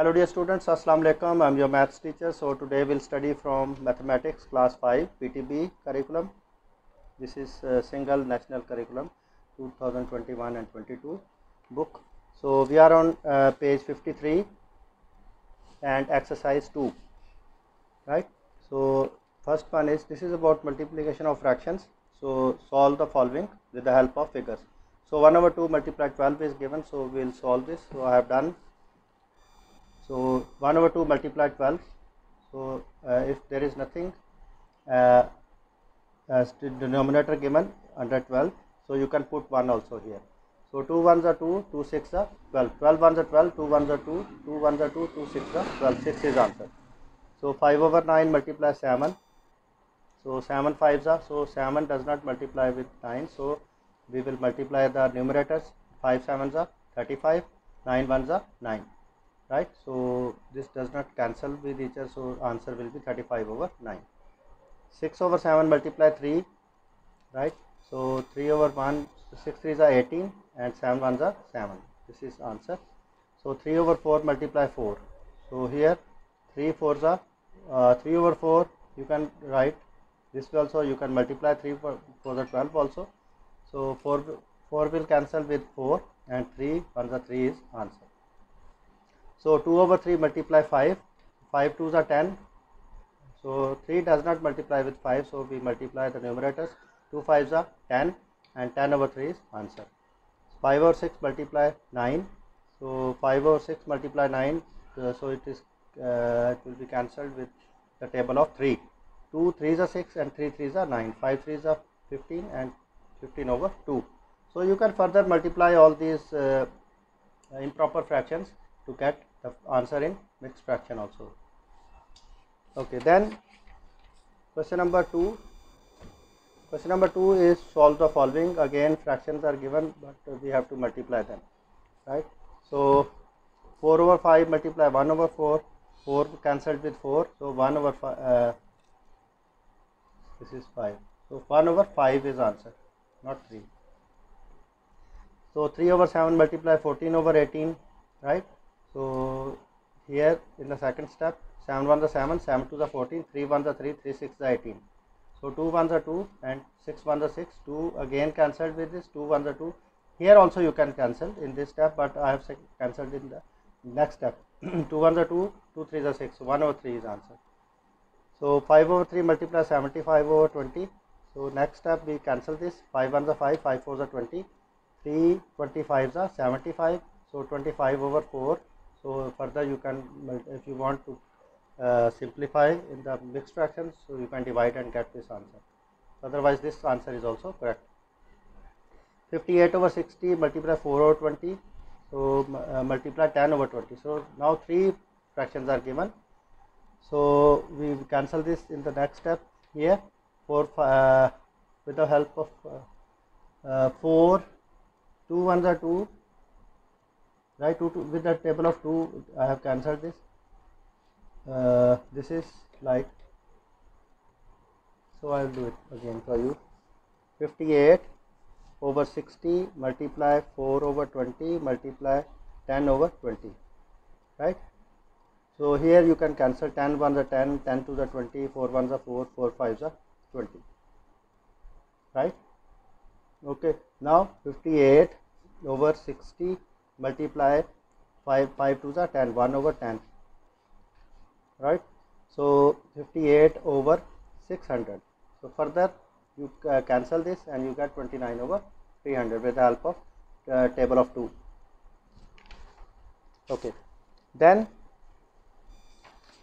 Hello dear students, Assalamu alaikum. I'm your maths teacher. So today we'll study from mathematics class 5 PTB curriculum. This is single national curriculum 2021 and 22 book. So we are on uh, page 53 and exercise 2. Right? So first one is this is about multiplication of fractions. So solve the following with the help of figures. So 1 over 2 multiplied 12 is given. So we'll solve this. So I have done so 1 over 2 multiplied 12 so uh, if there is nothing uh, as the denominator given under 12 so you can put 1 also here. So 2 ones are 2 2 6 are 12 12 ones are 12 2 ones are 2 2 ones are 2 2 6 are 12 6 is answer. So 5 over 9 multiply 7 so 7 5s are so 7 does not multiply with 9 so we will multiply the numerators. 5 7s are 35 9 ones are 9 right? So this does not cancel with each other so answer will be 35 over 9 6 over 7 multiply 3 right? So 3 over 1 6 3s are 18 and 7 ones are 7 this is answer. So 3 over 4 multiply 4 so here 3 4s are uh, 3 over 4 you can write. This also you can multiply 3 for, for the 12 also. So 4 4 will cancel with 4 and 3 1 the 3 is answer so 2 over 3 multiply 5, 5 2s are 10. So 3 does not multiply with 5, so we multiply the numerators. 2 5s are 10 and 10 over 3 is answer. 5 over 6 multiply 9. So 5 over 6 multiply 9, uh, so it is uh, it will be cancelled with the table of 3. 2 3s are 6 and 3 3s are 9. 5 3s are 15 and 15 over 2. So you can further multiply all these uh, improper fractions to get the answer in mixed fraction also. Okay then question number 2 question number 2 is solve the following. Again fractions are given but we have to multiply them right? So 4 over 5 multiply 1 over 4 4 cancelled with 4 so 1 over 5 uh, this is 5 so 1 over 5 is answer not 3 so 3 over 7 multiply 14 over 18 right so here in the second step 7 1 the 7 7 2 the 14 3 1 the 3 3 6 the 18 so 2 1 the 2 and 6 1 the 6 2 again cancelled with this 2 1 the 2 here also you can cancel in this step but i have cancelled in the next step. 2 1 the 2 2 3 the 6 1 over 3 is answer so 5 over 3 multiply 75 over 20 so next step we cancel this 5 1 the 5 5 4 the 20 3 25 the 75 so 25 over 4 so further you can if you want to uh, simplify in the mixed fractions so you can divide and get this answer. Otherwise this answer is also correct. 58 over 60 multiply 4 over 20 so uh, multiply 10 over 20 so now three fractions are given. So we cancel this in the next step here. 4 uh, with the help of uh, uh, 4 2 ones are 2 right two, two, with the table of 2 I have cancelled this. Uh, this is like so I will do it again for you. 58 over 60 multiply 4 over 20 multiply 10 over 20 right? So here you can cancel 10 1 the 10 10 to the 20 4 1 the 4 4 5 the 20 right? Okay now 58 over 60 multiply 5 5 to the 10 1 over 10 right? So 58 over 600 so further you uh, cancel this and you get 29 over 300 with the help of uh, table of 2 okay. Then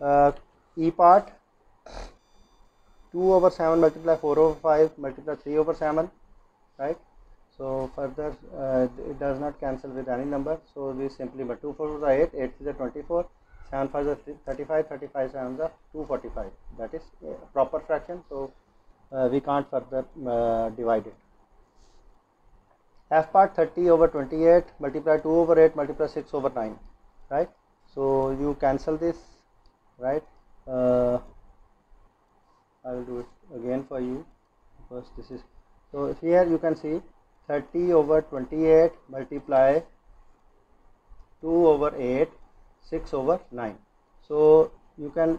uh, e part 2 over 7 multiply 4 over 5 multiply 3 over 7 right so further uh, it does not cancel with any number. So we simply but 2 4 is 8 8 is 24 7 5 is 35 35 7 is 245 that is a proper fraction. So uh, we can't further uh, divide it. F part 30 over 28 multiply 2 over 8 multiply 6 over 9 right? So you cancel this. Right? Uh, I will do it again for you. Because this is so here you can see 30 over 28 multiply 2 over 8 6 over 9 so you can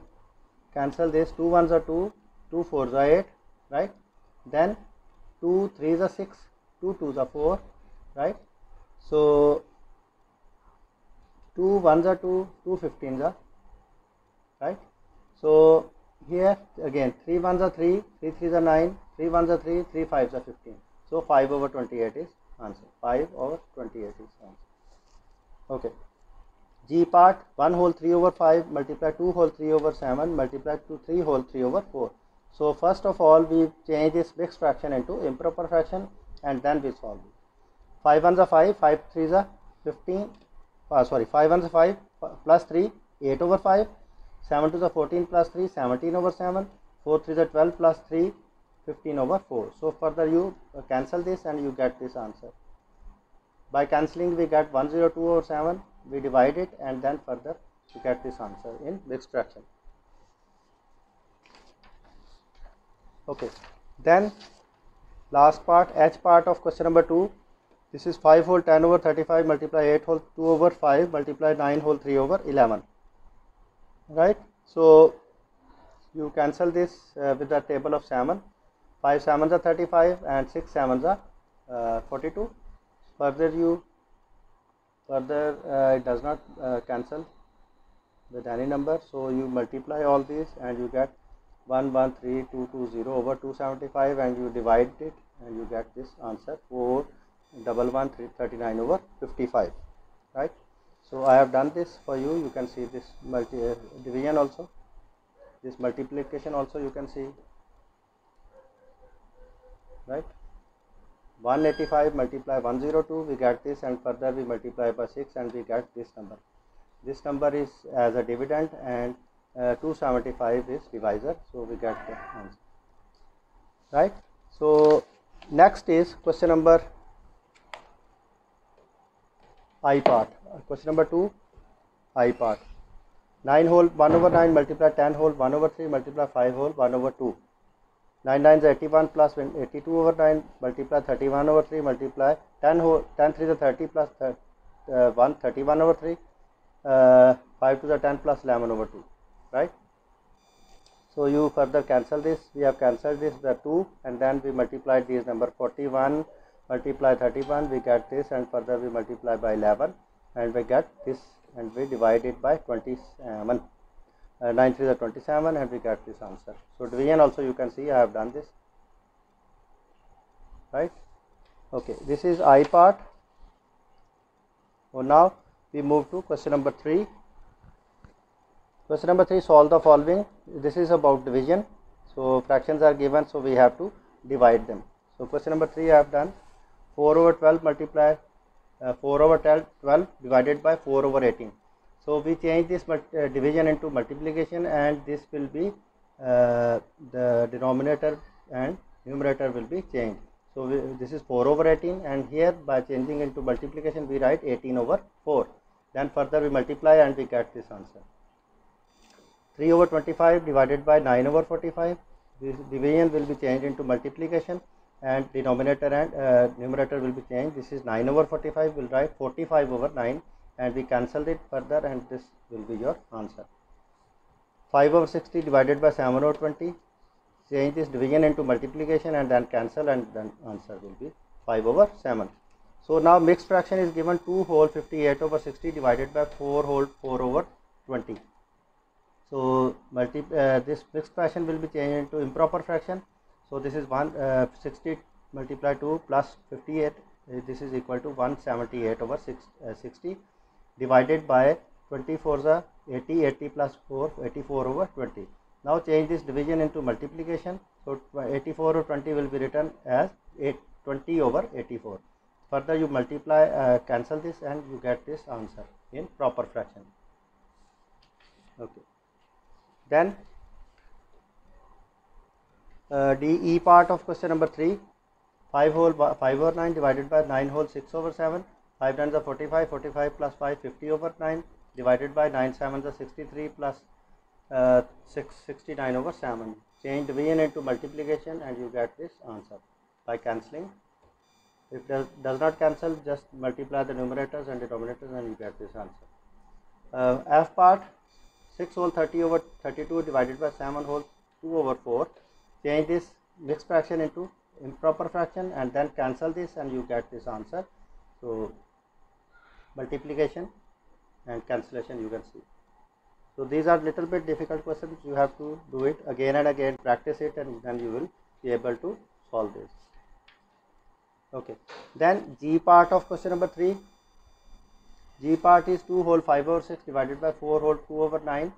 cancel this. 2 ones are 2 2 fours are 8 right? Then 2 3s are 6 2 twos are 4 right? So 2 ones are 2 2 15s are right? So here again 3 ones are 3 3 threes are 9 3 ones are 3 3 fives are 15 so 5 over 28 is answer. 5 over 28 is answer. Okay. G part 1 whole 3 over 5 multiply 2 whole 3 over 7 multiply to 3 whole 3 over 4 so first of all we change this mixed fraction into improper fraction and then we solve it. 5 ones are 5 5 threes are 15 uh, sorry 5 ones are 5 plus 3 8 over 5 7 to the 14 plus 3 17 over 7 4 3 the 12 plus 3 15 over 4 so further you uh, cancel this and you get this answer. By cancelling we get 102 over 7 we divide it and then further you get this answer in mixed fraction okay. Then last part h part of question number 2 this is 5 whole 10 over 35 multiply 8 whole 2 over 5 multiply 9 whole 3 over 11 right? So you cancel this uh, with the table of salmon 5 salmons are 35 and 6 salmons are uh, 42 further you further uh, it does not uh, cancel with any number so you multiply all these and you get 113220 over 275 and you divide it and you get this answer 4 double one three thirty nine over 55 right? So i have done this for you you can see this multi uh, division also. This multiplication also you can see right? 185 multiply 102 we get this and further we multiply by 6 and we get this number. This number is as a dividend and uh, 275 is divisor so we get the answer right? So next is question number i part. Question number 2 i part. 9 whole 1 over 9 multiply 10 whole 1 over 3 multiply 5 whole 1 over 2 9 9 is 81 plus 82 over 9 multiply 31 over 3 multiply 10 whole 10 3 is 30 plus th uh, 1 31 over 3 uh, 5 to the 10 plus 11 over 2 right? So you further cancel this we have cancelled this the 2 and then we multiplied these number 41 multiply 31 we get this and further we multiply by 11 and we get this and we divide it by 27 uh, 9 3 is 27 and we get this answer. So division also you can see i have done this. Right? Okay this is i part. So now we move to question number 3 question number 3 solve the following. This is about division. So fractions are given so we have to divide them. So question number 3 i have done. 4 over 12 multiply uh, 4 over 12, 12 divided by 4 over 18 so we change this uh, division into multiplication and this will be uh, the denominator and numerator will be changed. So we, this is 4 over 18 and here by changing into multiplication we write 18 over 4 then further we multiply and we get this answer. 3 over 25 divided by 9 over 45 this division will be changed into multiplication and denominator and uh, numerator will be changed. This is 9 over 45 will write 45 over 9 and we cancel it further and this will be your answer. 5 over 60 divided by 7 over 20 change this division into multiplication and then cancel and then answer will be 5 over 7 so now mixed fraction is given 2 whole 58 over 60 divided by 4 whole 4 over 20 so multi uh, this mixed fraction will be changed into improper fraction. So this is 1 uh, 60 multiply 2 plus 58 uh, this is equal to 178 over 6, uh, 60 divided by 24 the 80 80 plus 4 84 over 20 now change this division into multiplication. So 84 over 20 will be written as 8 20 over 84 further you multiply uh, cancel this and you get this answer in proper fraction. Okay. Then uh, DE part of question number 3 5 whole 5 over 9 divided by 9 whole 6 over 7 5 times are 45 45 plus 5 50 over 9 divided by 9 7 is 63 plus, uh, 6 69 over 7 change division into multiplication and you get this answer by cancelling. If does, does not cancel just multiply the numerators and denominators and you get this answer. Uh, f part 6 whole 30 over 32 divided by 7 whole 2 over 4 change this mixed fraction into improper fraction and then cancel this and you get this answer. So multiplication and cancellation you can see. So these are little bit difficult questions you have to do it again and again practice it and then you will be able to solve this. Okay. Then g part of question number 3 g part is 2 whole 5 over 6 divided by 4 whole 2 over 9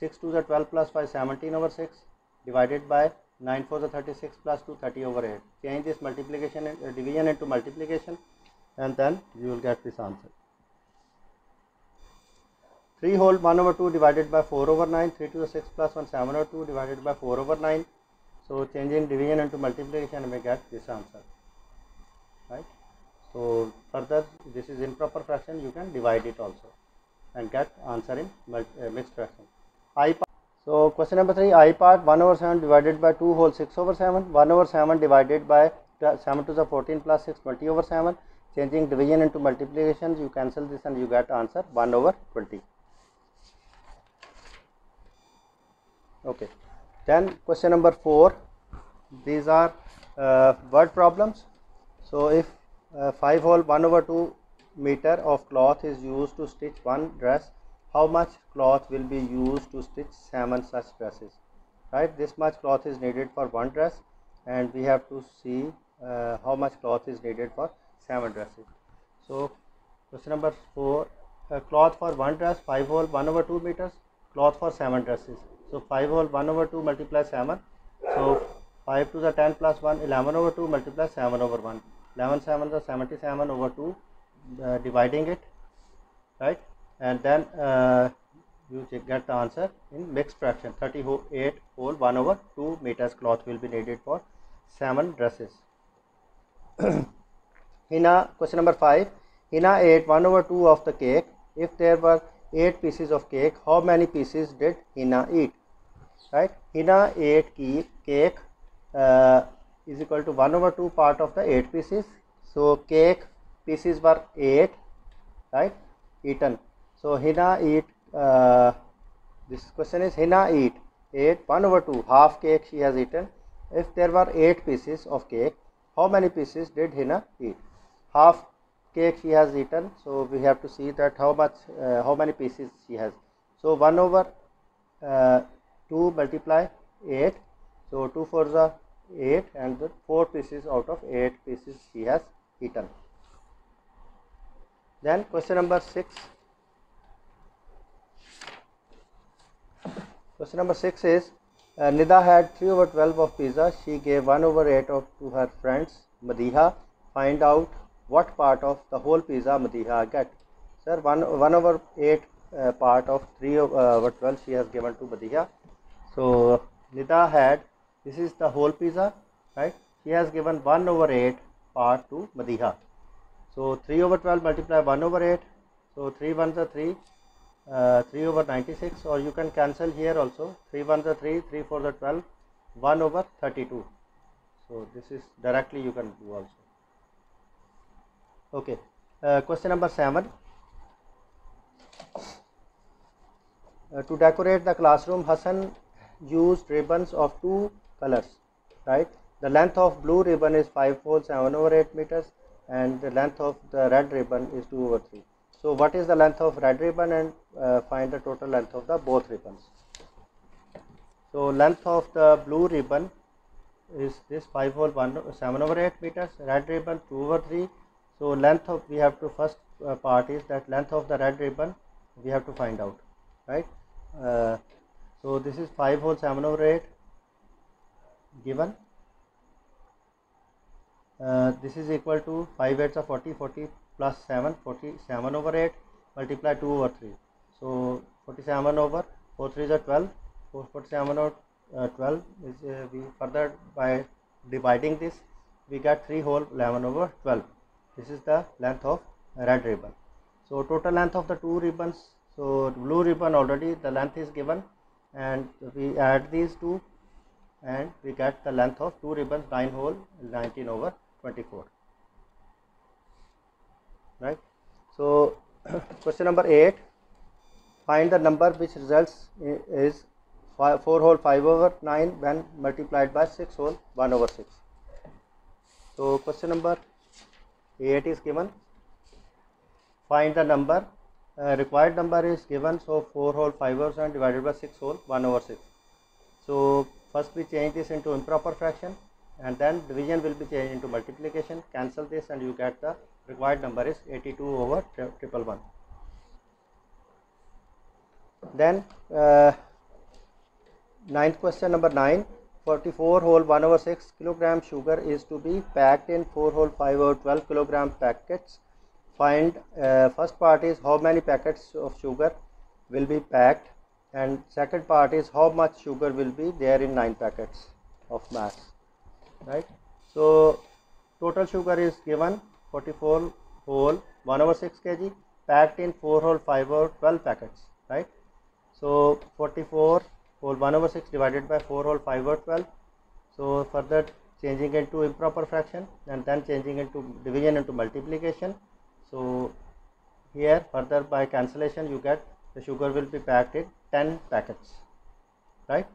6 to the 12 plus 5 17 over 6 divided by 9 for the 36 plus 2 30 over 8 change this multiplication and uh, division into multiplication and then you will get this answer. 3 whole 1 over 2 divided by 4 over 9 3 to the 6 plus 1 7 over 2 divided by 4 over 9 so changing division into multiplication we get this answer right? So further this is improper fraction you can divide it also and get answer in uh, mixed fraction. I part so question number 3 i part 1 over 7 divided by 2 whole 6 over 7 1 over 7 divided by 7 to the 14 plus 6 20 over 7 changing division into multiplication you cancel this and you get answer 1 over 20 okay. Then question number 4 these are uh, word problems. So if uh, 5 whole 1 over 2 meter of cloth is used to stitch one dress how much cloth will be used to stitch seven such dresses? Right? This much cloth is needed for one dress and we have to see uh, how much cloth is needed for seven dresses so question number 4 uh, cloth for one dress 5 whole 1 over 2 meters cloth for seven dresses so 5 whole 1 over 2 multiply 7. So 5 to the 10 plus 1 11 over 2 multiply 7 over 1. 11 7 the 77 over 2 uh, dividing it right and then uh, you get the answer in mixed fraction 38 whole 1 over 2 meters cloth will be needed for 7 dresses. Hina question number 5 Hina ate 1 over 2 of the cake. If there were 8 pieces of cake how many pieces did Hina eat? Right? Hina ate cake uh, is equal to 1 over 2 part of the 8 pieces. So cake pieces were 8 right eaten. So Hina eat uh, this question is Hina eat 8 1 over 2 half cake she has eaten. If there were 8 pieces of cake how many pieces did Hina eat half cake she has eaten. So we have to see that how much uh, how many pieces she has. So 1 over uh, 2 multiply 8 so 2 for the 8 and the 4 pieces out of 8 pieces she has eaten. Then question number 6 question number 6 is uh, Nida had 3 over 12 of pizza. She gave 1 over 8 of to her friends Madiha. Find out what part of the whole pizza Madiha get? Sir 1 1 over 8 uh, part of 3 uh, over 12 she has given to Madiha so Nida had this is the whole pizza right? She has given 1 over 8 part to Madiha so 3 over 12 multiply 1 over 8 so 3 ones are 3 uh, 3 over 96 or you can cancel here also. 3 ones are 3 3 for the 12 1 over 32 so this is directly you can do also okay. Uh, question number 7 uh, to decorate the classroom Hassan used ribbons of two colors right? The length of blue ribbon is 5 whole 7 over 8 meters and the length of the red ribbon is 2 over 3 so what is the length of red ribbon and uh, find the total length of the both ribbons. So length of the blue ribbon is this 5 whole 1 7 over 8 meters red ribbon 2 over 3 so length of we have to first uh, part is that length of the red ribbon we have to find out right? Uh, so this is 5 whole 7 over 8 given. Uh, this is equal to 5 8 of 40 40 plus 7 47 over 8 multiply 2 over 3 so 47 over 4 3 is 12 47 over uh, 12 is uh, we further by dividing this we get 3 whole 11 over 12 this is the length of red ribbon. So total length of the two ribbons. So blue ribbon already the length is given and we add these two and we get the length of two ribbons 9 whole 19 over 24 right? So question number 8 find the number which results is 4 whole 5 over 9 when multiplied by 6 whole 1 over 6 so question number 8 is given. Find the number. Uh, required number is given. So 4 whole 5 over 7 divided by 6 whole 1 over 6 so first we change this into improper fraction and then division will be changed into multiplication. Cancel this and you get the required number is 82 over tri- triple one. Then uh, ninth question number 9 44 whole 1 over 6 kilogram sugar is to be packed in 4 whole 5 over 12 kilogram packets. Find uh, first part is how many packets of sugar will be packed and second part is how much sugar will be there in 9 packets of mass right? So total sugar is given 44 whole 1 over 6 kg packed in 4 whole 5 over 12 packets right? So 44 whole 1 over 6 divided by 4 whole 5 over 12 so further changing into improper fraction and then changing into division into multiplication. So here further by cancellation you get the sugar will be packed in 10 packets right?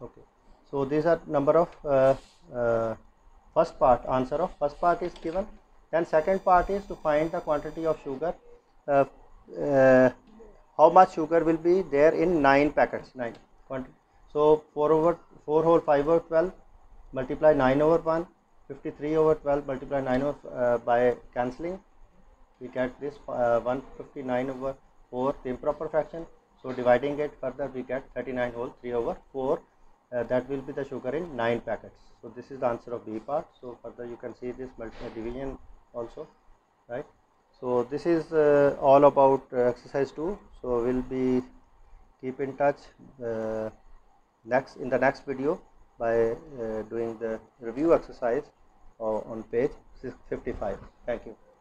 Okay. So these are number of uh, uh, first part answer of first part is given. Then second part is to find the quantity of sugar uh, uh, how much sugar will be there in 9 packets? 9 quanti- so 4 over 4 whole 5 over 12 multiply 9 over 1 53 over 12 multiply 9 over uh, by cancelling. We get this uh, 159 over 4 the improper fraction. So dividing it further we get 39 whole 3 over 4 uh, that will be the sugar in 9 packets. So this is the answer of b part. So further you can see this division also right? So this is uh, all about uh, exercise 2 so we'll be keep in touch uh, next in the next video by uh, doing the review exercise on page 55 thank you